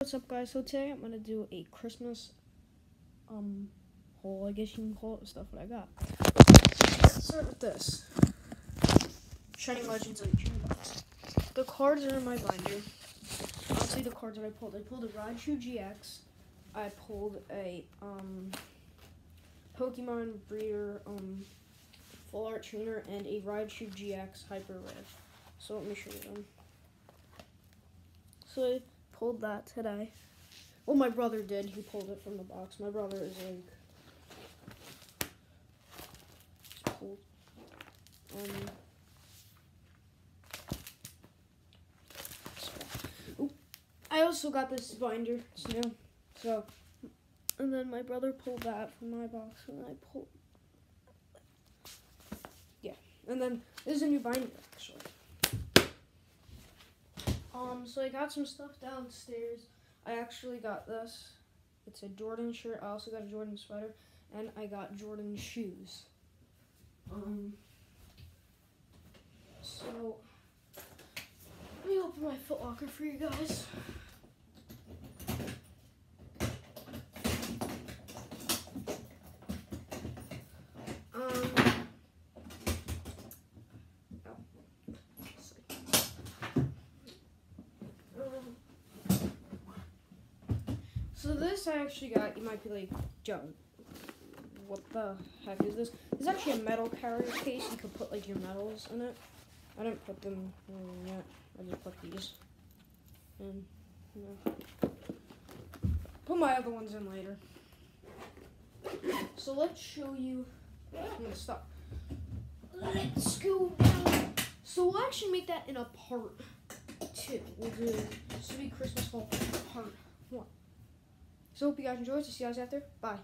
What's up guys? So today I'm gonna do a Christmas um haul, I guess you can call it stuff that I got. Let's start with this. Shining Legends of the Box. The cards are in my binder. I'll see the cards that I pulled. I pulled a Raichu GX. I pulled a um Pokemon Breeder um Full Art Trainer and a Raichu GX Hyper Rare. So let me show you them. So pulled that today. Well, my brother did. He pulled it from the box. My brother is like pulled. Um. I also got this binder. It's new. So, and then my brother pulled that from my box, and I pulled. Yeah, and then this is a new binder actually. Um, so I got some stuff downstairs. I actually got this. It's a Jordan shirt. I also got a Jordan sweater, and I got Jordan shoes. Um, so let me open my Foot Locker for you guys. So this I actually got, you might be like, Joe, what the heck is this? It's actually a metal carrier case. You could put like your metals in it. I didn't put them in yet. I just put these in. You know. Put my other ones in later. So let's show you. I'm gonna stop. Let's go. So we'll actually make that in a part two. We'll do be Christmas fall part one. So hope you guys enjoyed. See you guys after. Bye.